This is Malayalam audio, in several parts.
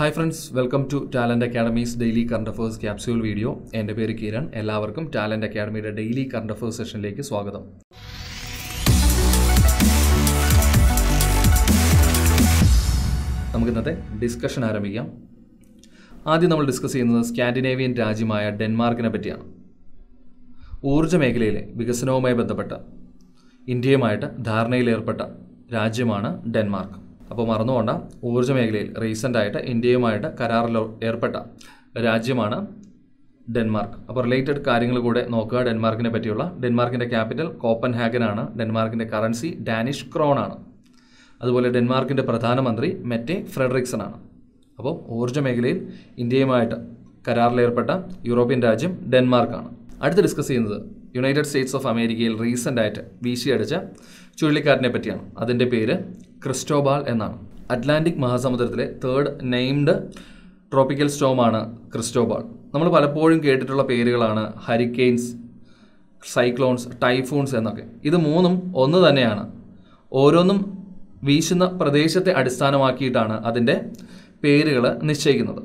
Hi friends welcome to Talent Academy's daily current affairs capsule video എന്റെ പേര് കിരൺ. എല്ലാവർക്കും ടാലന്റ് അക്കാഡമിയുടെ ഡെയിലി കറണ്ട് അഫേഴ്സ് സെഷനിലേക്ക് സ്വാഗതം. നമുക്കിന്നത്തെ ഡിസ്കഷൻ ആരംഭിക്കാം. ആദ്യം നമ്മൾ ഡിസ്കസ് ചെയ്യുന്നത് സ്കാൻഡിനേവിയൻ രാജ്യമായ ഡെൻമാർക്കിനെ പറ്റിയാണ്. ഊർജ മേഖലയിലെ വികസനവുമായി ബന്ധപ്പെട്ട ഇന്ത്യയുമായിട്ട് ധാരണയിലേർപ്പെട്ട രാജ്യമാണ് ഡെൻമാർക്ക്. അപ്പോൾ മറന്നുകൊണ്ട ഊർജ മേഖലയിൽ റീസെന്റായിട്ട് ഇന്ത്യയുമായിട്ട് കരാറിൽ ഏർപ്പെട്ട രാജ്യമാണ് ഡെൻമാർക്ക്. അപ്പോൾ റിലേറ്റഡ് കാര്യങ്ങൾ കൂടെ നോക്കുക. ഡെൻമാർക്കിനെ പറ്റിയുള്ള. ഡെൻമാർക്കിന്റെ ക്യാപിറ്റൽ കോപ്പൻ ഹാഗനാണ് ഡെൻമാർക്കിന്റെ കറൻസി ഡാനിഷ് ക്രോൺ ആണ്. അതുപോലെ ഡെൻമാർക്കിന്റെ പ്രധാനമന്ത്രി മെറ്റെ ഫ്രെഡറിക്സൺ ആണ്. അപ്പോൾ ഊർജ മേഖലയിൽ ഇന്ത്യയുമായിട്ട് കരാറിലേർപ്പെട്ട യൂറോപ്യൻ രാജ്യം ഡെൻമാർക്കാണ് അടുത്ത് ഡിസ്കസ് ചെയ്യുന്നത് യുണൈറ്റഡ് സ്റ്റേറ്റ്സ് ഓഫ് അമേരിക്കയിൽ റീസെന്റായിട്ട് വീശിയടിച്ച ചുഴലിക്കാറ്റിനെ പറ്റിയാണ്. അതിന്റെ പേര് ക്രിസ്റ്റോബാൾ എന്നാണ്. അറ്റ്ലാന്റിക് മഹാസമുദ്രത്തിലെ തേർഡ് നെയിംഡ് ട്രോപ്പിക്കൽ സ്റ്റോമാണ് ക്രിസ്റ്റോബാൾ നമ്മൾ പലപ്പോഴും കേട്ടിട്ടുള്ള പേരുകളാണ് ഹരിക്കെയിൻസ് സൈക്ലോൺസ് ടൈഫൂൺസ് എന്നൊക്കെ. ഇത് മൂന്നും ഒന്ന് തന്നെയാണ്. ഓരോന്നും വീശുന്ന പ്രദേശത്തെ അടിസ്ഥാനമാക്കിയിട്ടാണ് അതിന്റെ പേരുകൾ നിശ്ചയിക്കുന്നത്.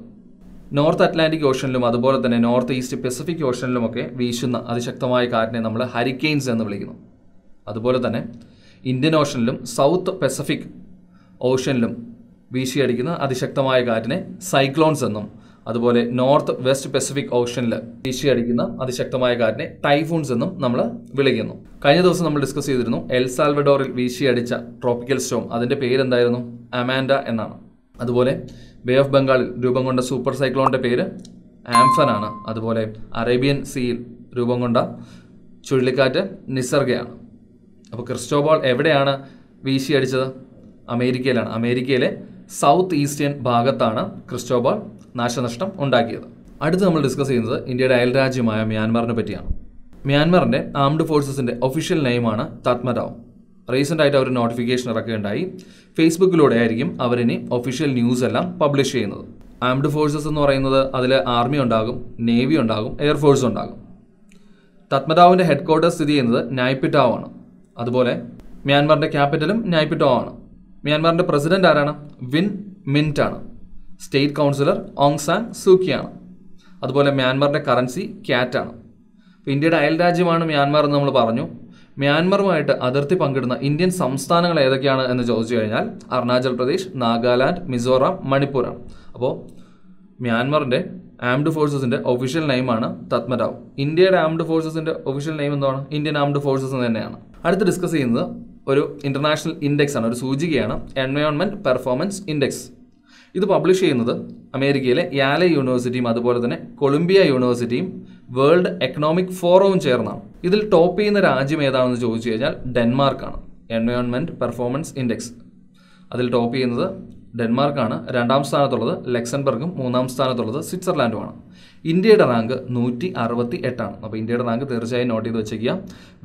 നോർത്ത് അറ്റ്ലാന്റിക് ഓഷനിലും അതുപോലെ തന്നെ നോർത്ത് ഈസ്റ്റ് പസഫിക് ഓഷനിലുമൊക്കെ വീശുന്ന അതിശക്തമായ കാറ്റിനെ നമ്മൾ ഹരിക്കെയിൻസ് എന്ന് വിളിക്കുന്നു. അതുപോലെ തന്നെ ഇന്ത്യൻ ഓഷനിലും സൗത്ത് പസഫിക് ഓഷനിലും വീശിയടിക്കുന്ന അതിശക്തമായ കാറ്റിനെ സൈക്ലോൺസ് എന്നും അതുപോലെ നോർത്ത് വെസ്റ്റ് പസഫിക് ഓഷനിൽ വീശിയടിക്കുന്ന അതിശക്തമായ കാറ്റിനെ ടൈഫൂൺസ് എന്നും നമ്മൾ വിളിക്കുന്നു. കഴിഞ്ഞ ദിവസം നമ്മൾ ഡിസ്കസ് ചെയ്തിരുന്നു എൽ സാൽവഡോറിൽ വീശിയടിച്ച ട്രോപ്പിക്കൽ സ്റ്റോം. അതിന്റെ പേരെന്തായിരുന്നു? അമാൻഡ എന്നാണ്. അതുപോലെ ബേ ഓഫ് ബംഗാളിൽ രൂപം കൊണ്ട സൂപ്പർ സൈക്ലോണിന്റെ പേര് ആംഫൻ ആണ്. അതുപോലെ അറേബ്യൻ സീയിൽ രൂപം കൊണ്ട ചുഴലിക്കാറ്റ് നിസർഗയാണ്. അപ്പോൾ ക്രിസ്റ്റോബോൾ എവിടെയാണ് വീശി അടിച്ചത്? അമേരിക്കയിലാണ്. അമേരിക്കയിലെ സൗത്ത് ഈസ്റ്റേൺ ഭാഗത്താണ് ക്രിസ്റ്റോബോൾ നാശനഷ്ടം ഉണ്ടാക്കിയത്. അടുത്ത് നമ്മൾ ഡിസ്കസ് ചെയ്യുന്നത് ഇന്ത്യയുടെ അയൽരാജ്യമായ മ്യാൻമാറിനെ പറ്റിയാണ്. മ്യാൻമാറിന്റെ ആംഡ് ഫോഴ്സസിന്റെ ഒഫീഷ്യൽ നെയിമാണ് താത്മരാവ് റീസെന്റ് ആയിട്ട് അവർ നോട്ടിഫിക്കേഷൻ ഇറക്കുകയുണ്ടായി. ഫേസ്ബുക്കിലൂടെ ആയിരിക്കും അവരിനി ഒഫീഷ്യൽ ന്യൂസ് എല്ലാം പബ്ലിഷ് ചെയ്യുന്നത്. ആംഡ് ഫോഴ്സസ് എന്ന് പറയുന്നത് അതിൽ ആർമി ഉണ്ടാകും നേവി ഉണ്ടാകും എയർഫോഴ്സ് ഉണ്ടാകും. തത്മരാവിന്റെ ഹെഡ് ക്വാർട്ടേഴ്സ് സ്ഥിതി ചെയ്യുന്നത് നായ്പിറ്റാവ് ആണ് അതുപോലെ മ്യാൻമാറിന്റെ ക്യാപിറ്റലും നായ്പിറ്റാവ് ആണ് മ്യാൻമാറിന്റെ പ്രസിഡന്റ് ആരാണ്? വിൻ മിന്റ് ആണ് സ്റ്റേറ്റ് കൗൺസിലർ ഓങ് സാൻ സൂക്കിയാണ്. അതുപോലെ മ്യാൻമാറിന്റെ കറൻസി ക്യാറ്റ് ആണ് ഇന്ത്യയുടെ അയൽ രാജ്യമാണ് മ്യാൻമാർ എന്ന് നമ്മൾ പറഞ്ഞു. മ്യാൻമറുമായിട്ട് അതിർത്തി പങ്കിടുന്ന ഇന്ത്യൻ സംസ്ഥാനങ്ങൾ ഏതൊക്കെയാണ് എന്ന് ചോദിച്ചു കഴിഞ്ഞാൽ അരുണാചൽ പ്രദേശ് നാഗാലാൻഡ് മിസോറാം മണിപ്പൂരാണ്. അപ്പോൾ മ്യാൻമറിന്റെ ആംഡ് ഫോഴ്സസിന്റെ ഒഫീഷ്യൽ നെയിമാണ് തത്മരാവ് ഇന്ത്യയുടെ ആംഡ് ഫോഴ്സസിന്റെ ഒഫീഷ്യൽ നെയിം എന്താണ്? ഇന്ത്യൻ ആംഡ് ഫോഴ്സസ് തന്നെയാണ്. അടുത്ത് ഡിസ്കസ് ചെയ്യുന്നത് ഒരു ഇന്റർനാഷണൽ ഇൻഡെക്സ് ആണ് ഒരു സൂചികയാണ് എൻവയോൺമെന്റ് പെർഫോമൻസ് ഇൻഡെക്സ് ഇത് പബ്ലിഷ് ചെയ്യുന്നത് അമേരിക്കയിലെ യാലെ യൂണിവേഴ്സിറ്റിയും അതുപോലെ തന്നെ കൊളംബിയ യൂണിവേഴ്സിറ്റിയും വേൾഡ് എക്കണോമിക് ഫോറവും ചേർന്നാണ്. ഇതിൽ ടോപ്പ് ചെയ്യുന്ന രാജ്യം ഏതാണെന്ന് ചോദിച്ചു കഴിഞ്ഞാൽ ഡെൻമാർക്കാണ് എൻവയോൺമെന്റ് പെർഫോമൻസ് ഇൻഡെക്സ് അതിൽ ടോപ്പ് ചെയ്യുന്നത് ഡെൻമാർക്കാണ് രണ്ടാം സ്ഥാനത്തുള്ളത് ലക്സംബർഗും മൂന്നാം സ്ഥാനത്തുള്ളത് സ്വിറ്റ്സർലാൻഡുമാണ്. ഇന്ത്യയുടെ റാങ്ക് നൂറ്റി അറുപത്തി എട്ടാണ് അപ്പോൾ ഇന്ത്യയുടെ റാങ്ക് തീർച്ചയായും നോട്ട് ചെയ്ത് വെച്ചേക്കുക.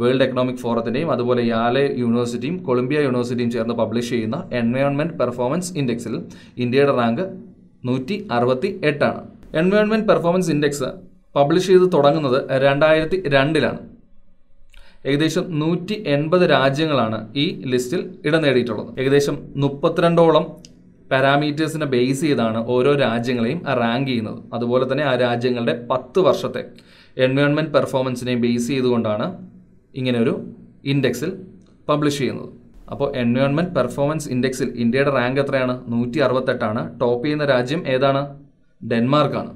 വേൾഡ് എക്കണോമിക് ഫോറത്തിന്റെയും അതുപോലെ യാലെ യൂണിവേഴ്സിറ്റിയും കൊളംബിയ യൂണിവേഴ്സിറ്റിയും ചേർന്ന് പബ്ലിഷ് ചെയ്യുന്ന എൻവയോൺമെന്റ് പെർഫോമൻസ് ഇൻഡെക്സിൽ ഇന്ത്യയുടെ റാങ്ക് നൂറ്റി അറുപത്തി എട്ടാണ് എൻവയോൺമെന്റ് പെർഫോമൻസ് ഇൻഡെക്സ് പബ്ലിഷ് ചെയ്ത് തുടങ്ങുന്നത് രണ്ടായിരത്തി രണ്ടിലാണ് ഏകദേശം നൂറ്റി എൺപത് രാജ്യങ്ങളാണ് ഈ ലിസ്റ്റിൽ ഇടം നേടിയിട്ടുള്ളത്. ഏകദേശം മുപ്പത്തിരണ്ടോളം പാരാമീറ്റേഴ്സിനെ ബേസ് ചെയ്താണ് ഓരോ രാജ്യങ്ങളെയും റാങ്ക് ചെയ്യുന്നത്. അതുപോലെ തന്നെ ആ രാജ്യങ്ങളുടെ പത്ത് വർഷത്തെ എൻവയോൺമെന്റ് പെർഫോമൻസിനെയും ബേസ് ചെയ്തുകൊണ്ടാണ് ഇങ്ങനെയൊരു ഇൻഡെക്സിൽ പബ്ലിഷ് ചെയ്യുന്നത്. അപ്പോൾ എൻവയോൺമെന്റ് പെർഫോമൻസ് ഇൻഡെക്സിൽ ഇന്ത്യയുടെ റാങ്ക് എത്രയാണ്? നൂറ്റി അറുപത്തെട്ടാണ് ടോപ്പ് ചെയ്യുന്ന രാജ്യം ഏതാണ്? ഡെൻമാർക്കാണ്.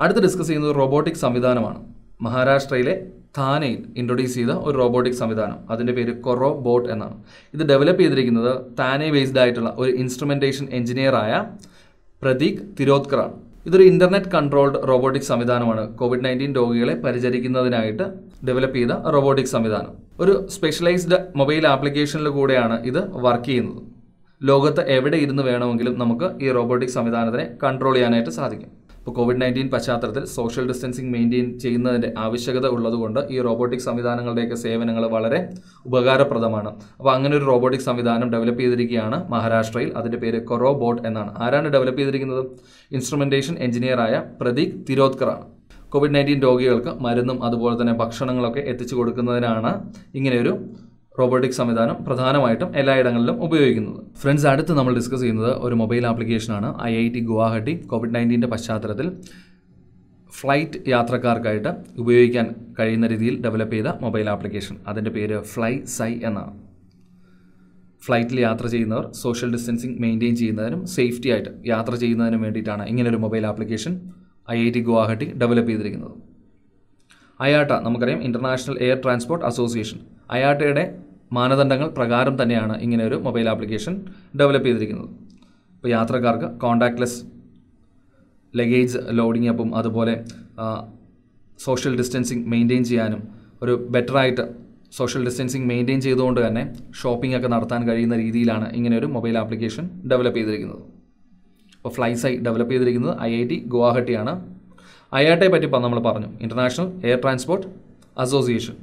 അടുത്ത് ഡിസ്കസ് ചെയ്യുന്നത് റോബോട്ടിക് സംവിധാനമാണ്. മഹാരാഷ്ട്രയിലെ താനയിൽ ഇൻട്രൊഡ്യൂസ് ചെയ്ത ഒരു റോബോട്ടിക് സംവിധാനം. അതിന്റെ പേര് കൊറോ ബോട്ട് എന്നാണ്. ഇത് ഡെവലപ്പ് ചെയ്തിരിക്കുന്നത് താനെ ബേസ്ഡ് ആയിട്ടുള്ള ഒരു ഇൻസ്ട്രുമെന്റേഷൻ എഞ്ചിനീയറായ പ്രതീക് തിരോത്കറാണ് ഇതൊരു ഇന്റർനെറ്റ് കൺട്രോൾഡ് റോബോട്ടിക് സംവിധാനമാണ്. കോവിഡ് നയന്റീൻ രോഗികളെ പരിചരിക്കുന്നതിനായിട്ട് ഡെവലപ്പ് ചെയ്ത റോബോട്ടിക് സംവിധാനം. ഒരു സ്പെഷ്യലൈസ്ഡ് മൊബൈൽ ആപ്ലിക്കേഷനിൽ കൂടെയാണ് ഇത് വർക്ക് ചെയ്യുന്നത്. ലോകത്ത് എവിടെ ഇരുന്ന് വേണമെങ്കിലും നമുക്ക് ഈ റോബോട്ടിക് സംവിധാനത്തിനെ കൺട്രോൾ ചെയ്യാനായിട്ട് സാധിക്കും. ഇപ്പോൾ കോവിഡ് നയന്റീൻ പശ്ചാത്തലത്തിൽ സോഷ്യൽ ഡിസ്റ്റൻസിങ് മെയിന്റെയിൻ ചെയ്യുന്നതിന്റെ ആവശ്യകത ഉള്ളതുകൊണ്ട് ഈ റോബോട്ടിക് സംവിധാനങ്ങളുടെയൊക്കെ സേവനങ്ങൾ വളരെ ഉപകാരപ്രദമാണ്. അപ്പോൾ അങ്ങനെ ഒരു റോബോട്ടിക് സംവിധാനം ഡെവലപ്പ് ചെയ്തിരിക്കുകയാണ് മഹാരാഷ്ട്രയിൽ. അതിന്റെ പേര് കൊറോബോട്ട് എന്നാണ്. ആരാണ് ഡെവലപ്പ് ചെയ്തിരിക്കുന്നത്? ഇൻസ്ട്രുമെന്റേഷൻ എഞ്ചിനീയറായ പ്രതീക് തിരോത്കറാണ് കോവിഡ് നയന്റീൻ രോഗികൾക്ക് മരുന്നും അതുപോലെ തന്നെ ഭക്ഷണങ്ങളൊക്കെ എത്തിച്ചു കൊടുക്കുന്നതിനാണ് ഇങ്ങനെയൊരു റോബോട്ടിക് സംവിധാനം പ്രധാനമായിട്ടും എല്ലായിടങ്ങളിലും ഉപയോഗിക്കുന്നത്. ഫ്രണ്ട്സ് അടുത്ത് നമ്മൾ ഡിസ്കസ് ചെയ്യുന്നത് ഒരു മൊബൈൽ ആപ്ലിക്കേഷനാണ്. I I T Guwahati. Covid നയന്റീന്റെ പശ്ചാത്തലത്തിൽ ഫ്ലൈറ്റ് യാത്രക്കാർക്കായിട്ട് ഉപയോഗിക്കാൻ കഴിയുന്ന രീതിയിൽ ഡെവലപ്പ് ചെയ്ത മൊബൈൽ ആപ്ലിക്കേഷൻ. അതിന്റെ പേര് ഫ്ലൈ സൈ എന്നാണ്. ഫ്ലൈറ്റിൽ യാത്ര ചെയ്യുന്നവർ സോഷ്യൽ ഡിസ്റ്റൻസിങ് മെയിന്റെയിൻ ചെയ്യുന്നതിനും സേഫ്റ്റി ആയിട്ട് യാത്ര ചെയ്യുന്നതിനും വേണ്ടിയിട്ടാണ് ഇങ്ങനൊരു mobile application I I T Guwahati develop ചെയ്തിരിക്കുന്നത്. അയാട്ട നമുക്കറിയാം ഇന്റർനാഷണൽ എയർ ട്രാൻസ്പോർട്ട് അസോസിയേഷൻ. അയാട്ടയുടെ മാനദണ്ഡങ്ങൾ പ്രകാരം തന്നെയാണ് ഇങ്ങനെ ഒരു മൊബൈൽ ആപ്ലിക്കേഷൻ ഡെവലപ്പ് ചെയ്തിരിക്കുന്നത്. ഇപ്പോൾ യാത്രക്കാർക്ക് കോൺടാക്ട്ലെസ് ലഗേജ് ലോഡിംഗ് അപ്പും അതുപോലെ സോഷ്യൽ ഡിസ്റ്റൻസിങ് മെയിന്റെയിൻ ചെയ്യാനും ഒരു ബെറ്ററായിട്ട് സോഷ്യൽ ഡിസ്റ്റൻസിങ് മെയിന്റെയിൻ ചെയ്തുകൊണ്ട് തന്നെ ഷോപ്പിംഗ് ഒക്കെ നടത്താൻ കഴിയുന്ന രീതിയിലാണ് ഇങ്ങനെ ഒരു മൊബൈൽ ആപ്ലിക്കേഷൻ ഡെവലപ്പ് ചെയ്തിരിക്കുന്നത്. അപ്പോൾ ഫ്ലൈസൈ ഡെവലപ്പ് ചെയ്തിരിക്കുന്നത് ഐ ഐ ടി ഗുവാഹട്ടിയാണ്. ഐ ഐ ടിയെ പറ്റി നമ്മൾ പറഞ്ഞു. International air transport association.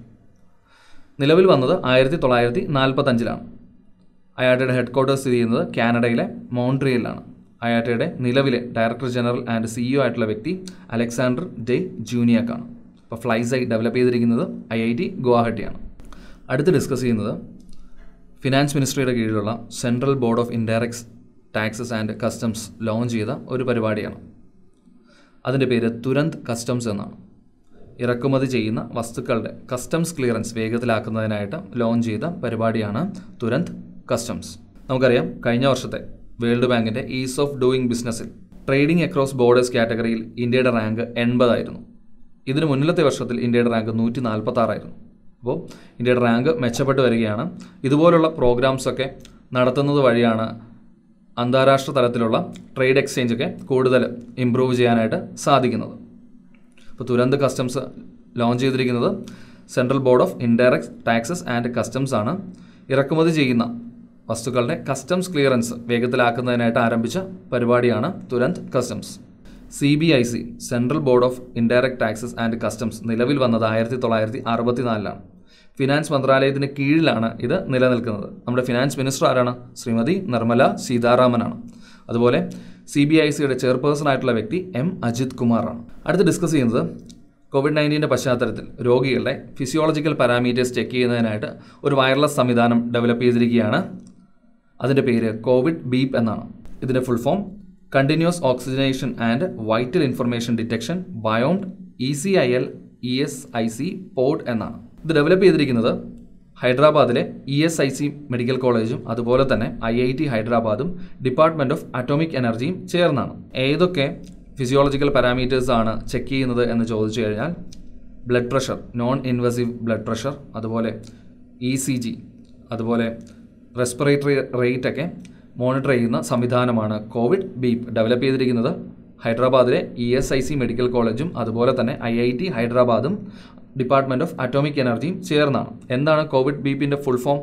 നിലവിൽ വന്നത് ആയിരത്തി തൊള്ളായിരത്തി നാൽപ്പത്തഞ്ചിലാണ് അയാട്ടയുടെ ഹെഡ്ക്വാർട്ടേഴ്സ് സ്ഥിതി ചെയ്യുന്നത് കാനഡയിലെ മോൺട്രിയലിലാണ്. അയാട്ടയുടെ നിലവിലെ ഡയറക്ടർ ജനറൽ ആൻഡ് സിഇഒ ആയിട്ടുള്ള വ്യക്തി അലക്സാണ്ടർ ഡേ ജൂനിയാക്കാണ്. അപ്പോൾ ഫ്ലൈസൈ ഡെവലപ്പ് ചെയ്തിരിക്കുന്നത് ഐ ഐ ടി ഗുവാഹട്ടിയാണ്. അടുത്ത് ഡിസ്കസ് ചെയ്യുന്നത് ഫിനാൻസ് മിനിസ്ട്രിയുടെ കീഴിലുള്ള central board of indirects taxes and customs launch ചെയ്ത ഒരു പരിപാടിയാണ്. അതിന്റെ പേര് തുരന്ത് കസ്റ്റംസ് എന്നാണ്. ഇറക്കുമതി ചെയ്യുന്ന വസ്തുക്കളുടെ കസ്റ്റംസ് ക്ലിയറൻസ് വേഗത്തിലാക്കുന്നതിനായിട്ട് ലോഞ്ച് ചെയ്ത പരിപാടിയാണ് തുരന്ത് കസ്റ്റംസ് നമുക്കറിയാം കഴിഞ്ഞ വർഷത്തെ വേൾഡ് ബാങ്കിന്റെ ഈസ് ഓഫ് ഡൂയിങ് ബിസിനസ്സിൽ ട്രേഡിംഗ് അക്രോസ് ബോർഡേഴ്സ് കാറ്റഗറിയിൽ ഇന്ത്യയുടെ റാങ്ക് എൺപതായിരുന്നു. ഇതിന് മുന്നിലത്തെ വർഷത്തിൽ ഇന്ത്യയുടെ റാങ്ക് നൂറ്റി നാൽപ്പത്തി ആറായിരുന്നു അപ്പോൾ ഇന്ത്യയുടെ റാങ്ക് മെച്ചപ്പെട്ട് വരികയാണ്. ഇതുപോലുള്ള പ്രോഗ്രാംസൊക്കെ നടത്തുന്നത് വഴിയാണ് അന്താരാഷ്ട്ര തലത്തിലുള്ള ട്രേഡ് എക്സ്ചേഞ്ചൊക്കെ കൂടുതൽ ഇമ്പ്രൂവ് ചെയ്യാനായിട്ട് സാധിക്കുന്നത്. ഇപ്പോൾ തുരന്ത് കസ്റ്റംസ് ലോഞ്ച് ചെയ്തിരിക്കുന്നത് central board of indirect taxes and customs ആണ്. ഇറക്കുമതി ചെയ്യുന്ന വസ്തുക്കളുടെ കസ്റ്റംസ് ക്ലിയറൻസ് വേഗത്തിലാക്കുന്നതിനായിട്ട് ആരംഭിച്ച പരിപാടിയാണ് Turant customs C B I C central board of indirect taxes and customs നിലവിൽ വന്നത് ആയിരത്തി തൊള്ളായിരത്തി അറുപത്തിനാലിലാണ് ഫിനാൻസ് മന്ത്രാലയത്തിന് കീഴിലാണ് ഇത് നിലനിൽക്കുന്നത്. നമ്മുടെ ഫിനാൻസ് മിനിസ്റ്റർ ആരാണ്? ശ്രീമതി നിർമ്മല സീതാരാമനാണ്. അതുപോലെ സി ബി ഐ സിയുടെ ചെയർപേഴ്സൺ ആയിട്ടുള്ള വ്യക്തി എം അജിത് കുമാറാണ്. അടുത്ത് ഡിസ്കസ് ചെയ്യുന്നത് കോവിഡ് നയന്റീന്റെ പശ്ചാത്തലത്തിൽ രോഗികളുടെ ഫിസിയോളജിക്കൽ പാരാമീറ്റേഴ്സ് ചെക്ക് ചെയ്യുന്നതിനായിട്ട് ഒരു വയർലെസ് സംവിധാനം ഡെവലപ്പ് ചെയ്തിരിക്കുകയാണ്. അതിന്റെ പേര് കോവിഡ് ബീപ്പ് എന്നാണ്. ഇതിന്റെ full form continuous oxygenation and vital information detection biomed E C I L E S I C pod എന്നാണ്. ഇത് ഡെവലപ്പ് ചെയ്തിരിക്കുന്നത് ഹൈദരാബാദിലെ E S I C medical കോളേജും അതുപോലെ തന്നെ ഐ ഐ ടി ഹൈദരാബാദും ഡിപ്പാർട്ട്മെന്റ് ഓഫ് അറ്റോമിക് എനർജിയും ചേർന്നാണ്. ഏതൊക്കെ ഫിസിയോളജിക്കൽ പാരാമീറ്റേഴ്സ് ആണ് ചെക്ക് ചെയ്യുന്നത് എന്ന് ചോദിച്ചു കഴിഞ്ഞാൽ blood pressure non invasive blood pressure അതുപോലെ ഇ സി ജി അതുപോലെ റെസ്പിറേറ്ററി റേറ്റ് ഒക്കെ മോണിറ്റർ ചെയ്യുന്ന സംവിധാനമാണ് കോവിഡ് ബീപ്പ്. ഡെവലപ്പ് ചെയ്തിരിക്കുന്നത് ഹൈദരാബാദിലെ E S I C medical കോളേജും അതുപോലെ തന്നെ ഐ ഐ ടി ഹൈദരാബാദും ഡിപ്പാർട്ട്മെന്റ് ഓഫ് അറ്റോമിക് എനർജിയും ചേർന്നാണ്. എന്താണ് Covid ബീപ്പിന്റെ full form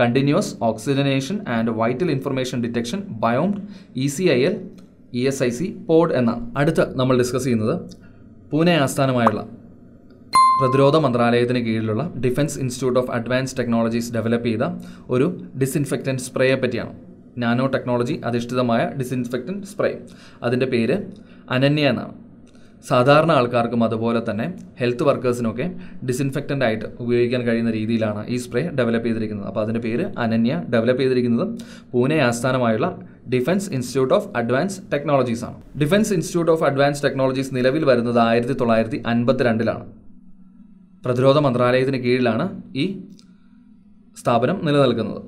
continuous oxygenation and vital information detection biomed E C I L E S I C pod എന്നാണ് അടുത്ത് നമ്മൾ ഡിസ്കസ് ചെയ്യുന്നത് പൂനെ ആസ്ഥാനമായുള്ള പ്രതിരോധ മന്ത്രാലയത്തിന് കീഴിലുള്ള defence institute of advance technologies develop ചെയ്ത ഒരു ഡിസിൻഫെക്റ്റന്റ് സ്പ്രേയെ പറ്റിയാണ്. നാനോ ടെക്നോളജി അധിഷ്ഠിതമായ ഡിസിൻഫെക്റ്റന്റ് സ്പ്രേ അതിന്റെ പേര് അനന്യ എന്നാണ്. സാധാരണ ആൾക്കാർക്കും അതുപോലെ തന്നെ ഹെൽത്ത് വർക്കേഴ്സിനൊക്കെ ഡിസിൻഫെക്റ്റന്റ് ആയിട്ട് ഉപയോഗിക്കാൻ കഴിയുന്ന രീതിയിലാണ് ഈ സ്പ്രേ ഡെവലപ്പ് ചെയ്തിരിക്കുന്നത്. അപ്പോൾ അതിന്റെ പേര് അനന്യ ഡെവലപ്പ് ചെയ്തിരിക്കുന്നത് പൂനെ ആസ്ഥാനമായുള്ള defence institute of advance technologies ആണ്. Defence institute of advance technologies നിലവിൽ വരുന്നത് ആയിരത്തി തൊള്ളായിരത്തി അൻപത്തിരണ്ടിലാണ് പ്രതിരോധ മന്ത്രാലയത്തിന് കീഴിലാണ് ഈ സ്ഥാപനം നിലനിൽക്കുന്നത്.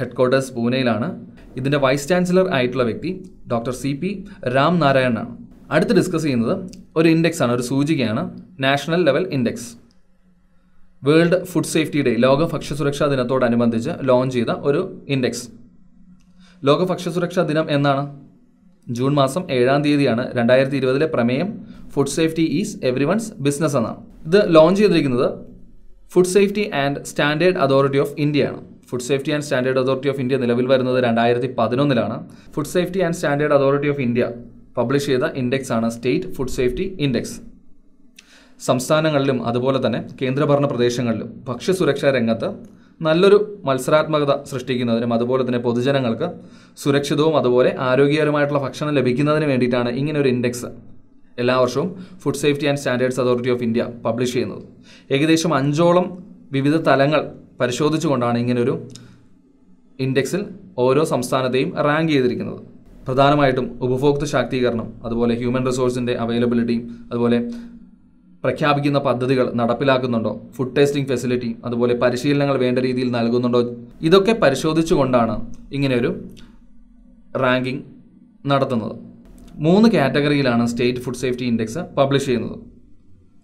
ഹെഡ്ക്വാർട്ടേഴ്സ് പൂനെയിലാണ്. ഇതിന്റെ വൈസ് ചാൻസലർ ആയിട്ടുള്ള വ്യക്തി ഡോക്ടർ സി പി രാം നാരായണനാണ് അടുത്ത് ഡിസ്കസ് ചെയ്യുന്നത് ഒരു ഇൻഡെക്സ് ആണ് ഒരു സൂചികയാണ്. National level index world food safety day ലോക ഭക്ഷ്യസുരക്ഷാ ദിനത്തോടനുബന്ധിച്ച് ലോഞ്ച് ചെയ്ത ഒരു ഇൻഡെക്സ് ലോക ഭക്ഷ്യസുരക്ഷാ ദിനം എന്നാണ്? ജൂൺ മാസം ഏഴാം തീയതിയാണ് രണ്ടായിരത്തി ഇരുപതിലെ പ്രമേയം. Food safety is every one's business എന്നാണ്. ഇത് ലോഞ്ച് ചെയ്തിരിക്കുന്നത് food safety and standard authority of India ആണ്. Food safety and standard authority of India നിലവിൽ വരുന്നത് രണ്ടായിരത്തി പതിനൊന്നിലാണ് food safety and standard authority of India publish ചെയ്ത ഇൻഡെക്സ് ആണ് സ്റ്റേറ്റ് ഫുഡ് സേഫ്റ്റി ഇൻഡെക്സ്. സംസ്ഥാനങ്ങളിലും അതുപോലെ തന്നെ കേന്ദ്രഭരണ പ്രദേശങ്ങളിലും ഭക്ഷ്യസുരക്ഷാ രംഗത്ത് നല്ലൊരു മത്സരാത്മകത സൃഷ്ടിക്കുന്നതിനും അതുപോലെ തന്നെ പൊതുജനങ്ങൾക്ക് സുരക്ഷിതവും അതുപോലെ ആരോഗ്യകരമായിട്ടുള്ള ഭക്ഷണം ലഭിക്കുന്നതിന് വേണ്ടിയിട്ടാണ് ഇങ്ങനൊരു ഇൻഡെക്സ് എല്ലാ വർഷവും food safety and standards authority of India publish ചെയ്യുന്നത്. ഏകദേശം അഞ്ചോളം വിവിധ തലങ്ങൾ പരിശോധിച്ചുകൊണ്ടാണ് ഇങ്ങനൊരു ഇൻഡെക്സിൽ ഓരോ സംസ്ഥാനത്തെയും റാങ്ക് ചെയ്തിരിക്കുന്നത്. പ്രധാനമായിട്ടും ഉപഭോക്തൃ ശാക്തീകരണം അതുപോലെ ഹ്യൂമൻ റിസോഴ്സിന്റെ അവൈലബിലിറ്റി അതുപോലെ പ്രഖ്യാപിക്കുന്ന പദ്ധതികൾ നടപ്പിലാക്കുന്നുണ്ടോ? ഫുഡ് ടേസ്റ്റിംഗ് ഫെസിലിറ്റി അതുപോലെ പരിശീലനങ്ങൾ വേണ്ട രീതിയിൽ നൽകുന്നുണ്ടോ? ഇതൊക്കെ പരിശോധിച്ചുകൊണ്ടാണ് ഇങ്ങനെയൊരു റാങ്കിംഗ് നടത്തുന്നത്. മൂന്ന് കാറ്റഗറിയിലാണ് state food safety index publish ചെയ്യുന്നത്.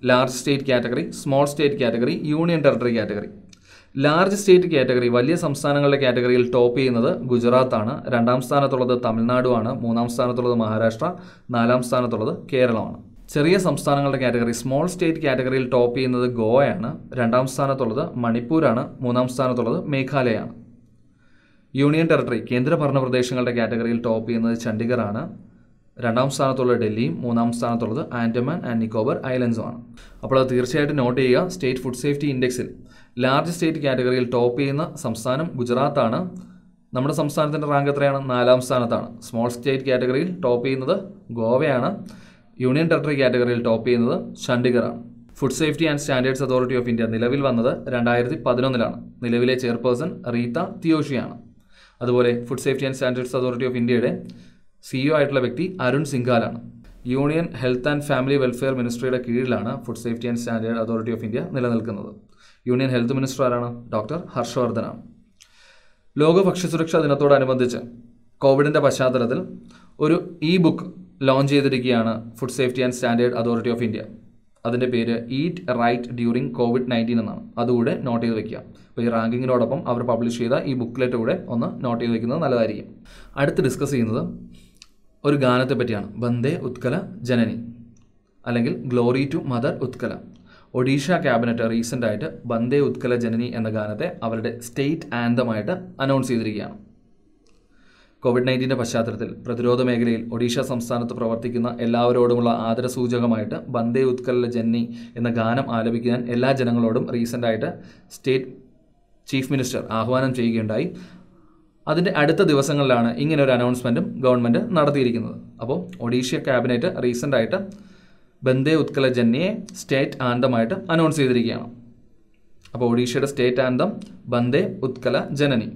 Large state category small state category union territory category large state category വലിയ സംസ്ഥാനങ്ങളുടെ കാറ്റഗറിയിൽ ടോപ്പ് ചെയ്യുന്നത് ഗുജറാത്താണ്. രണ്ടാം സ്ഥാനത്തുള്ളത് തമിഴ്നാടുമാണ് മൂന്നാം സ്ഥാനത്തുള്ളത് മഹാരാഷ്ട്ര. നാലാം സ്ഥാനത്തുള്ളത് കേരളമാണ്. ചെറിയ സംസ്ഥാനങ്ങളുടെ കാറ്റഗറി സ്മോൾ സ്റ്റേറ്റ് കാറ്റഗറിയിൽ ടോപ്പ് ചെയ്യുന്നത് ഗോവയാണ്. രണ്ടാം സ്ഥാനത്തുള്ളത് മണിപ്പൂരാണ്. മൂന്നാം സ്ഥാനത്തുള്ളത് മേഘാലയാണ് യൂണിയൻ ടെറിട്ടറി കേന്ദ്രഭരണ പ്രദേശങ്ങളുടെ കാറ്റഗറിയിൽ ടോപ്പ് ചെയ്യുന്നത് ചണ്ഡീഗറാണ് രണ്ടാം സ്ഥാനത്തുള്ള ഡൽഹിയും മൂന്നാം സ്ഥാനത്തുള്ളത് ആൻഡമാൻ ആൻഡ് നിക്കോബർ ഐലൻഡ്സുമാണ്. അപ്പോൾ അത് തീർച്ചയായിട്ടും നോട്ട് ചെയ്യുക. സ്റ്റേറ്റ് ഫുഡ് സേഫ്റ്റി ഇൻഡെക്സിൽ ലാർജ് സ്റ്റേറ്റ് കാറ്റഗറിയിൽ ടോപ്പ് ചെയ്യുന്ന സംസ്ഥാനം ഗുജറാത്താണ് നമ്മുടെ സംസ്ഥാനത്തിന്റെ റാങ്ക് എത്രയാണ്? നാലാം സ്ഥാനത്താണ്. സ്മോൾ സ്റ്റേറ്റ് കാറ്റഗറിയിൽ ടോപ്പ് ചെയ്യുന്നത് ഗോവയാണ്. യൂണിയൻ ടെറിട്ടറി കാറ്റഗറിയിൽ ടോപ്പ് ചെയ്യുന്നത് ചണ്ഡീഗറാണ് food safety and standards authority of India നിലവിൽ വന്നത് രണ്ടായിരത്തി പതിനൊന്നിലാണ് നിലവിലെ ചെയർപേഴ്സൺ റീത്ത തിയോഷിയാണ്. അതുപോലെ food safety and standards authority of ഇന്ത്യയുടെ സിഇഒ ആയിട്ടുള്ള വ്യക്തി Arun സിംഗാലാണ്. Union health and family welfare മിനിസ്ട്രിയുടെ കീഴിലാണ് food safety and standard authority of India നിലനിൽക്കുന്നത്. യൂണിയൻ ഹെൽത്ത് മിനിസ്റ്റർ ആരാണ്? ഡോക്ടർ ഹർഷവർദ്ധനാണ്. ലോക ഭക്ഷ്യസുരക്ഷാ ദിനത്തോടനുബന്ധിച്ച് കോവിഡിന്റെ പശ്ചാത്തലത്തിൽ ഒരു ഇ ബുക്ക് ലോഞ്ച് ചെയ്തിരിക്കുകയാണ് food safety and standard authority of India. അതിന്റെ പേര് eat right during Covid nineteen എന്നാണ്. അതുകൂടെ നോട്ട് ചെയ്ത് വെക്കുക. അപ്പോൾ ഈ റാങ്കിങ്ങിനോടൊപ്പം അവർ പബ്ലിഷ് ചെയ്ത ഈ ബുക്ക്ലെറ്റ് കൂടെ ഒന്ന് നോട്ട് ചെയ്ത് വെക്കുന്നത് നല്ലതായിരിക്കും. അടുത്ത് ഡിസ്കസ് ചെയ്യുന്നത് ഒരു ഗാനത്തെ പറ്റിയാണ്. ബന്ദേ ഉത്കല ജനനി. അല്ലെങ്കിൽ glory to mother Utkala. Odisha cabinet recent ആയിട്ട് ബന്ദേ ഉത്കല ജനനി എന്ന ഗാനത്തെ അവരുടെ സ്റ്റേറ്റ് ആന്തമായിട്ട് അനൗൺസ് ചെയ്തിരിക്കുകയാണ്. കോവിഡ് നയന്റീന്റെ പശ്ചാത്തലത്തിൽ പ്രതിരോധ മേഖലയിൽ ഒഡീഷ സംസ്ഥാനത്ത് പ്രവർത്തിക്കുന്ന എല്ലാവരോടുമുള്ള ആദരസൂചകമായിട്ട് ബന്ദേ ഉത്കല ജനനി എന്ന ഗാനം ആലപിക്കാൻ എല്ലാ ജനങ്ങളോടും റീസെന്റായിട്ട് സ്റ്റേറ്റ് ചീഫ് മിനിസ്റ്റർ ആഹ്വാനം ചെയ്യുകയുണ്ടായി. അതിന്റെ അടുത്ത ദിവസങ്ങളിലാണ് ഇങ്ങനെ ഒരു അനൗൺസ്മെന്റും ഗവൺമെന്റ് നടത്തിയിരിക്കുന്നത്. അപ്പോൾ ഒഡീഷ്യ ക്യാബിനറ്റ് റീസെന്റ് ആയിട്ട് ബന്ദേ ഉത്കല ജന്നിയെ സ്റ്റേറ്റ് ആന്തമായിട്ട് അനൗൺസ് ചെയ്തിരിക്കുകയാണ്. അപ്പോൾ ഒഡീഷയുടെ സ്റ്റേറ്റ് ആന്തം ബന്ദേ ഉത്കല ജനനി.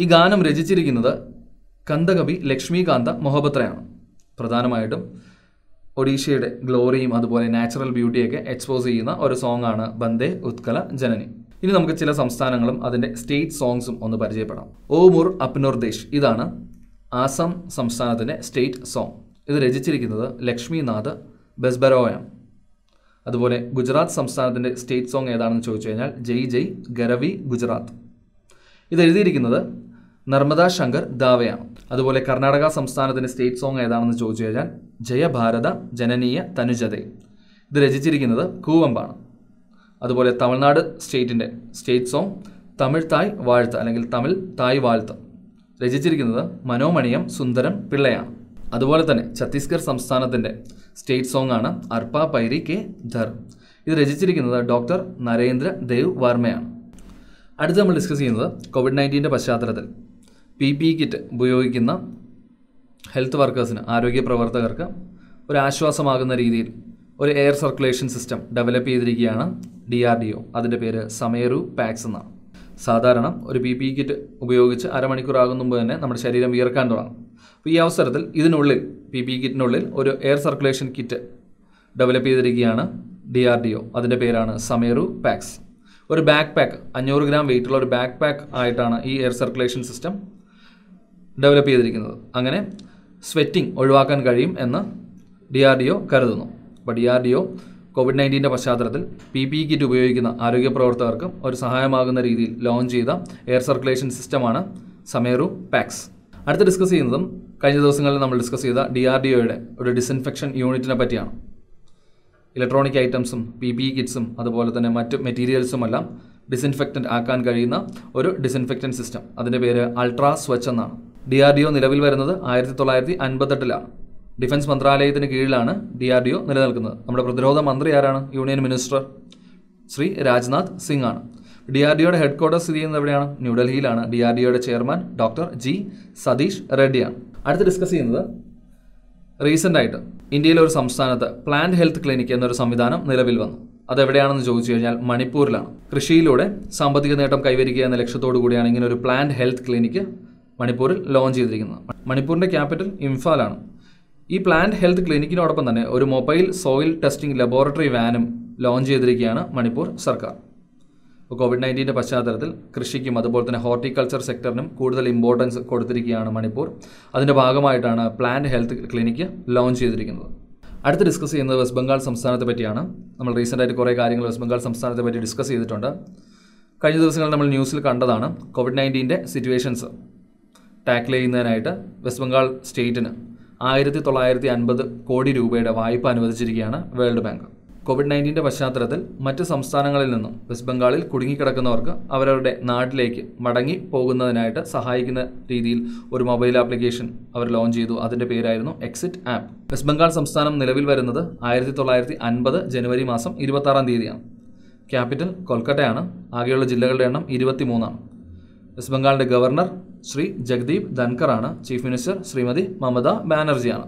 ഈ ഗാനം രചിച്ചിരിക്കുന്നത് കന്ദകവി ലക്ഷ്മികാന്ത മൊഹബത്രയാണ്. പ്രധാനമായിട്ടും ഒഡീഷയുടെ ഗ്ലോറിയും അതുപോലെ നാച്ചുറൽ ബ്യൂട്ടിയൊക്കെ എക്സ്പോസ് ചെയ്യുന്ന ഒരു സോങ്ങാണ് ബന്ദേ ഉത്കല ജനനി. ഇനി നമുക്ക് ചില സംസ്ഥാനങ്ങളും അതിന്റെ സ്റ്റേറ്റ് സോങ്സും ഒന്ന് പരിചയപ്പെടാം. ഓ മുർ അപ്നുർ ദേശ് ഇതാണ് ആസാം സംസ്ഥാനത്തിന്റെ സ്റ്റേറ്റ് സോങ് ഇത് രചിച്ചിരിക്കുന്നത് ലക്ഷ്മിനാഥ് ബെസ്ബറോയാണ്. അതുപോലെ ഗുജറാത്ത് സംസ്ഥാനത്തിന്റെ സ്റ്റേറ്റ് സോങ് ഏതാണെന്ന് ചോദിച്ചു കഴിഞ്ഞാൽ ജയ് ജയ് ഗരവി ഗുജറാത്ത്. ഇത് എഴുതിയിരിക്കുന്നത് നർമ്മദ ശങ്കർ ദാവയാണ്. അതുപോലെ കർണാടക സംസ്ഥാനത്തിന്റെ സ്റ്റേറ്റ് സോങ് ഏതാണെന്ന് ചോദിച്ചു കഴിഞ്ഞാൽ ജയഭാരത ജനനീയ തനുജതെ. ഇത് രചിച്ചിരിക്കുന്നത് കൂവമ്പാണ്. അതുപോലെ തമിഴ്നാട് സ്റ്റേറ്റിന്റെ സ്റ്റേറ്റ് സോങ് തമിഴ് തായ് വാഴ്ത്ത് അല്ലെങ്കിൽ തമിഴ് തായ് വാഴ്ത്ത്. രചിച്ചിരിക്കുന്നത് മനോമണിയം സുന്ദരം പിള്ളയാണ്. അതുപോലെ തന്നെ ഛത്തീസ്ഗഡ് സംസ്ഥാനത്തിന്റെ സ്റ്റേറ്റ് സോങ് ആണ് അർപ്പ പൈരി കെ ധർ. ഇത് രചിച്ചിരിക്കുന്നത് ഡോക്ടർ നരേന്ദ്ര ദേവ് വർമ്മയാണ്. അടുത്ത് നമ്മൾ ഡിസ്കസ് ചെയ്യുന്നത് കോവിഡ് നയന്റീന്റെ പശ്ചാത്തലത്തിൽ പി പി കിറ്റ് ഉപയോഗിക്കുന്ന ഹെൽത്ത് വർക്കേഴ്സിന് ആരോഗ്യ പ്രവർത്തകർക്ക് ഒരു ആശ്വാസമാകുന്ന രീതിയിൽ ഒരു എയർ സർക്കുലേഷൻ സിസ്റ്റം ഡെവലപ്പ് ചെയ്തിരിക്കുകയാണ് ഡി ആർ ഡി ഒ അതിന്റെ പേര് സമേറു പാക്സ് എന്നാണ്. സാധാരണ ഒരു പി പി കിറ്റ് ഉപയോഗിച്ച് അരമണിക്കൂർ ആകും മുമ്പ് തന്നെ നമ്മുടെ ശരീരം വിയർക്കാൻ തുടങ്ങും. അപ്പോൾ ഈ അവസരത്തിൽ ഇതിനുള്ളിൽ പി പി കിറ്റിനുള്ളിൽ ഒരു എയർ സർക്കുലേഷൻ കിറ്റ് ഡെവലപ്പ് ചെയ്തിരിക്കുകയാണ് ഡി ആർ ഡി ഒ അതിന്റെ പേരാണ് സമേറു പാക്സ്. ഒരു ബാക്ക് പാക്ക് അഞ്ഞൂറ് ഗ്രാം വെയിറ്റുള്ള ഒരു ബാക്ക് പാക്ക് ആയിട്ടാണ് ഈ എയർ സർക്കുലേഷൻ സിസ്റ്റം ഡെവലപ്പ് ചെയ്തിരിക്കുന്നത്. അങ്ങനെ സ്വെറ്റിംഗ് ഒഴിവാക്കാൻ കഴിയും എന്ന് ഡി ആർ ഡി ഒ കരുതുന്നു. അപ്പോൾ D R D O Covid നയന്റീന്റെ പശ്ചാത്തലത്തിൽ പി പി ഇ കിറ്റ് ഉപയോഗിക്കുന്ന ആരോഗ്യ പ്രവർത്തകർക്കും ഒരു സഹായമാകുന്ന രീതിയിൽ ലോഞ്ച് ചെയ്ത എയർ സർക്കുലേഷൻ സിസ്റ്റമാണ് സമേറു പാക്സ്. അടുത്ത് ഡിസ്കസ് ചെയ്യുന്നതും കഴിഞ്ഞ ദിവസങ്ങളിൽ നമ്മൾ ഡിസ്കസ് ചെയ്ത ഡി ആർ ഡി ഒയുടെ ഒരു ഡിസ്ഇൻഫെക്ഷൻ യൂണിറ്റിനെ പറ്റിയാണ്. ഇലക്ട്രോണിക് ഐറ്റംസും പി പി ഇ കിറ്റ്സും അതുപോലെ തന്നെ മറ്റ് മെറ്റീരിയൽസും എല്ലാം ഡിസിൻഫെക്റ്റന്റ് ആക്കാൻ കഴിയുന്ന ഒരു ഡിസ്ഇൻഫെക്റ്റൻ സിസ്റ്റം. അതിന്റെ പേര് അൾട്രാ സ്വച്ച് എന്നാണ്. ഡി ആർ ഡി ഒ നിലവിൽ വരുന്നത് ആയിരത്തി തൊള്ളായിരത്തി അൻപത്തെട്ടിലാണ്. ഡിഫൻസ് മന്ത്രാലയത്തിന് കീഴിലാണ് ഡി ആർ ഡി ഒ നിലനിൽക്കുന്നത്. നമ്മുടെ പ്രതിരോധ മന്ത്രി ആരാണ്? യൂണിയൻ മിനിസ്റ്റർ ശ്രീ രാജ്നാഥ് സിംഗ് ആണ് ഡി ആർ ഡി ഒയുടെ ഹെഡ് ക്വാർട്ടേഴ്സ് സ്ഥിതി ചെയ്യുന്നത് എവിടെയാണ്? ന്യൂഡൽഹിയിലാണ്. ഡി ആർ ഡി ഒയുടെ ചെയർമാൻ ഡോക്ടർ ജി സതീഷ് റെഡ്ഡിയാണ്. അടുത്ത് ഡിസ്കസ് ചെയ്യുന്നത് റീസെന്റ് ആയിട്ട് ഇന്ത്യയിലെ ഒരു സംസ്ഥാനത്ത് പ്ലാന്റ് ഹെൽത്ത് ക്ലിനിക് എന്നൊരു സംവിധാനം നിലവിൽ വന്നു. അതെവിടെയാണെന്ന് ചോദിച്ചു കഴിഞ്ഞാൽ മണിപ്പൂരിലാണ്. കൃഷിയിലൂടെ സാമ്പത്തിക നേട്ടം കൈവരിക്കുക എന്ന ലക്ഷ്യത്തോടു കൂടിയാണ് ഇങ്ങനെ ഒരു പ്ലാന്റ് ഹെൽത്ത് ക്ലിനിക്ക് മണിപ്പൂരിൽ ലോഞ്ച് ചെയ്തിരിക്കുന്നത്. മണിപ്പൂരിന്റെ ക്യാപിറ്റൽ ഇംഫാലാണ്. ഈ പ്ലാന്റ് ഹെൽത്ത് ക്ലിനിക്കിനോടൊപ്പം തന്നെ ഒരു മൊബൈൽ സോയിൽ ടെസ്റ്റിംഗ് ലബോറട്ടറി വാനും ലോഞ്ച് ചെയ്തിരിക്കുകയാണ് മണിപ്പൂർ സർക്കാർ. കോവിഡ് നയന്റീന്റെ പശ്ചാത്തലത്തിൽ കൃഷിക്കും അതുപോലെ തന്നെ ഹോർട്ടിക്കൾച്ചർ സെക്ടറിനും കൂടുതൽ ഇമ്പോർട്ടൻസ് കൊടുത്തിരിക്കുകയാണ് മണിപ്പൂർ. അതിന്റെ ഭാഗമായിട്ടാണ് പ്ലാന്റ് ഹെൽത്ത് ക്ലിനിക്ക് ലോഞ്ച് ചെയ്തിരിക്കുന്നത്. അടുത്ത് ഡിസ്കസ് ചെയ്യുന്നത് വെസ്റ്റ് ബംഗാൾ സംസ്ഥാനത്തെ പറ്റിയാണ്. നമ്മൾ റീസെന്റായിട്ട് കുറേ കാര്യങ്ങൾ വെസ്റ്റ് ബംഗാൾ സംസ്ഥാനത്തെ പറ്റി ഡിസ്കസ് ചെയ്തിട്ടുണ്ട്. കഴിഞ്ഞ ദിവസങ്ങളിൽ നമ്മൾ ന്യൂസിൽ കണ്ടതാണ് കോവിഡ് നയന്റീന്റെ സിറ്റുവേഷൻസ് ടാക്കിൾ ചെയ്യുന്നതിനായിട്ട് വെസ്റ്റ് ബംഗാൾ സ്റ്റേറ്റിന് ആയിരത്തി തൊള്ളായിരത്തി അൻപത് കോടി രൂപയുടെ വായ്പ അനുവദിച്ചിരിക്കുകയാണ് വേൾഡ് ബാങ്ക്. കോവിഡ് നയന്റീന്റെ പശ്ചാത്തലത്തിൽ മറ്റ് സംസ്ഥാനങ്ങളിൽ നിന്നും വെസ്റ്റ് ബംഗാളിൽ കുടുങ്ങിക്കിടക്കുന്നവർക്ക് അവരവരുടെ നാട്ടിലേക്ക് മടങ്ങി പോകുന്നതിനായിട്ട് സഹായിക്കുന്ന രീതിയിൽ ഒരു മൊബൈൽ ആപ്ലിക്കേഷൻ അവർ ലോഞ്ച് ചെയ്തു. അതിന്റെ പേരായിരുന്നു എക്സിറ്റ് ആപ്പ്. വെസ്റ്റ് ബംഗാൾ സംസ്ഥാനം നിലവിൽ വരുന്നത് ആയിരത്തി തൊള്ളായിരത്തി അൻപത് ജനുവരി മാസം ഇരുപത്താറാം തീയതിയാണ്. ക്യാപിറ്റൽ കൊൽക്കത്തയാണ് ആകെയുള്ള ജില്ലകളുടെ എണ്ണം ഇരുപത്തിമൂന്നാണ്. വെസ്റ്റ് ബംഗാളിന്റെ ഗവർണർ ശ്രീ ജഗദീപ് ധൻകറാണ് ചീഫ് മിനിസ്റ്റർ ശ്രീമതി മമത ബാനർജിയാണ്.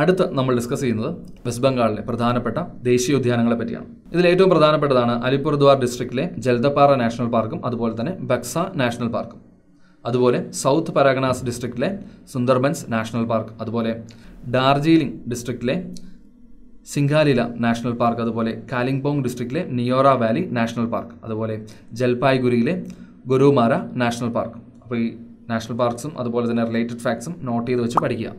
അടുത്ത് നമ്മൾ ഡിസ്കസ് ചെയ്യുന്നത് വെസ്റ്റ് ബംഗാളിലെ പ്രധാനപ്പെട്ട ദേശീയോദ്യാനങ്ങളെ പറ്റിയാണ്. ഇതിൽ ഏറ്റവും പ്രധാനപ്പെട്ടതാണ് അലിപുർദ്വാർ ഡിസ്ട്രിക്റ്റിലെ ജൽദപ്പാറ നാഷണൽ പാർക്കും അതുപോലെ തന്നെ ബക്സ നാഷണൽ പാർക്കും അതുപോലെ സൗത്ത് പരാഗനാസ് ഡിസ്ട്രിക്റ്റിലെ സുന്ദർബൻസ് നാഷണൽ പാർക്ക് അതുപോലെ ഡാർജിലിംഗ് ഡിസ്ട്രിക്റ്റിലെ സിംഗാലില നാഷണൽ പാർക്ക് അതുപോലെ കാലിംഗ്പോങ് ഡിസ്ട്രിക്റ്റിലെ നിയോറ വാലി നാഷണൽ പാർക്ക് അതുപോലെ ജൽപായ്ഗുരിയിലെ ഗുരുമാര നാഷണൽ പാർക്ക് അപ്പോൾ ഈ നാഷണൽ പാർക്സും അതുപോലെ തന്നെ റിലേറ്റഡ് ഫാക്ട്സും നോട്ട് ചെയ്ത് വെച്ച് പഠിക്കുക.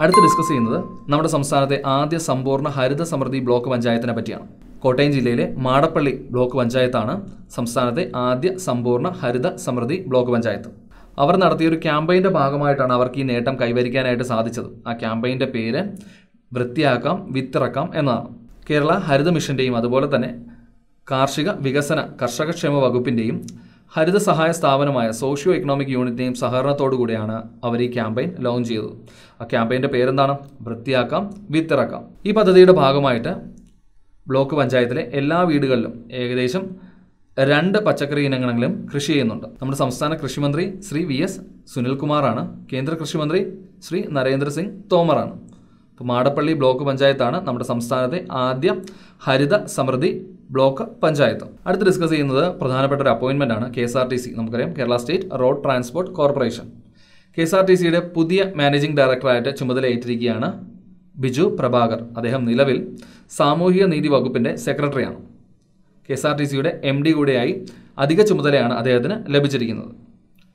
അടുത്ത് ഡിസ്കസ് ചെയ്യുന്നത് നമ്മുടെ സംസ്ഥാനത്തെ ആദ്യ സമ്പൂർണ ഹരിത സമൃദ്ധി ബ്ലോക്ക് പഞ്ചായത്തിനെ പറ്റിയാണ്. കോട്ടയം ജില്ലയിലെ മാടപ്പള്ളി ബ്ലോക്ക് പഞ്ചായത്താണ് സംസ്ഥാനത്തെ ആദ്യ സമ്പൂർണ ഹരിത സമൃദ്ധി ബ്ലോക്ക് പഞ്ചായത്ത്. അവർ നടത്തിയ ഒരു ക്യാമ്പയിന്റെ ഭാഗമായിട്ടാണ് അവർക്ക് ഈ നേട്ടം കൈവരിക്കാനായിട്ട് സാധിച്ചത്. ആ ക്യാമ്പയിന്റെ പേര് വൃത്തിയാക്കാം വിത്തിറക്കാം എന്നതാണ് കേരള ഹരിത മിഷന്റെയും അതുപോലെ തന്നെ കാർഷിക വികസന കർഷകക്ഷേമ വകുപ്പിന്റെയും ഹരിത സഹായ സ്ഥാപനമായ സോഷ്യോ എക്കണോമിക് യൂണിറ്റിന്റെയും സഹകരണത്തോടു കൂടിയാണ് അവർ ഈ ക്യാമ്പയിൻ ലോഞ്ച് ചെയ്തത്. ആ ക്യാമ്പയിന്റെ പേരെന്താണ്? വൃത്തിയാക്കാം വിത്തിറക്കാം. ഈ പദ്ധതിയുടെ ഭാഗമായിട്ട് ബ്ലോക്ക് പഞ്ചായത്തിലെ എല്ലാ വീടുകളിലും ഏകദേശം രണ്ട് പച്ചക്കറി ഇനങ്ങളെങ്കിലും കൃഷി ചെയ്യുന്നുണ്ട്. നമ്മുടെ സംസ്ഥാന കൃഷിമന്ത്രി ശ്രീ വി എസ് സുനിൽകുമാറാണ് കേന്ദ്ര കൃഷിമന്ത്രി ശ്രീ നരേന്ദ്ര സിംഗ് തോമറാണ്. അപ്പോൾ മാടപ്പള്ളി ബ്ലോക്ക് പഞ്ചായത്താണ് നമ്മുടെ സംസ്ഥാനത്തെ ആദ്യ ഹരിത സമൃദ്ധി ബ്ലോക്ക് പഞ്ചായത്ത്. അടുത്ത് ഡിസ്കസ് ചെയ്യുന്നത് പ്രധാനപ്പെട്ട ഒരു അപ്പോയിൻമെന്റ് ആണ് K S R T C. നമുക്കറിയാം Kerala State Road Transport Corporation. K S R T സിയുടെ പുതിയ മാനേജിംഗ് ഡയറക്ടറായിട്ട് ചുമതല ഏറ്റിരിക്കുകയാണ് ബിജു പ്രഭാകർ. അദ്ദേഹം നിലവിൽ സാമൂഹിക നീതി വകുപ്പിന്റെ സെക്രട്ടറിയാണ്. കെ എസ് ആർ ടി സിയുടെ എം ഡി കൂടെയായി അധിക ചുമതലയാണ് അദ്ദേഹത്തിന് ലഭിച്ചിരിക്കുന്നത്.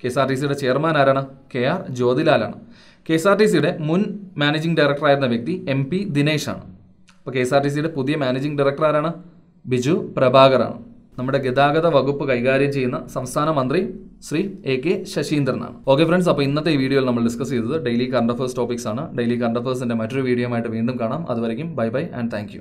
കെ എസ് ആർ ടി സിയുടെ ചെയർമാൻ ആരാണ്? കെ ആർ ജ്യോതിലാലാണ്. കെ എസ് ആർ ടി സിയുടെ മുൻ മാനേജിംഗ് ഡയറക്ടറായിരുന്ന വ്യക്തി എം പി ദിനേശാണ്. അപ്പോൾ കെ എസ് ആർ ടി സിയുടെ പുതിയ മാനേജിംഗ് ഡയറക്ടർ ആരാണ്? ബിജു പ്രഭാകറാണ്. നമ്മുടെ ഗതാഗത വകുപ്പ് കൈകാര്യം ചെയ്യുന്ന സംസ്ഥാന മന്ത്രി ശ്രീ എ കെ ശശീന്ദ്രനാണ്. ഓക്കെ ഫ്രണ്ട്സ് അപ്പോൾ ഇന്നത്തെ വീഡിയോയിൽ നമ്മൾ ഡിസ്കസ് ചെയ്തത് ഡെയിലി കറണ്ട് അഫേഴ്സ് ടോപ്പിക്സ് ആണ്. ഡെയിലി കറണ്ട് അഫേഴ്സിന്റെ മറ്റൊരു വീഡിയോ ആയിട്ട് വീണ്ടും കാണാം. അതുവരെയും ബൈ ബൈ ആൻഡ് താങ്ക്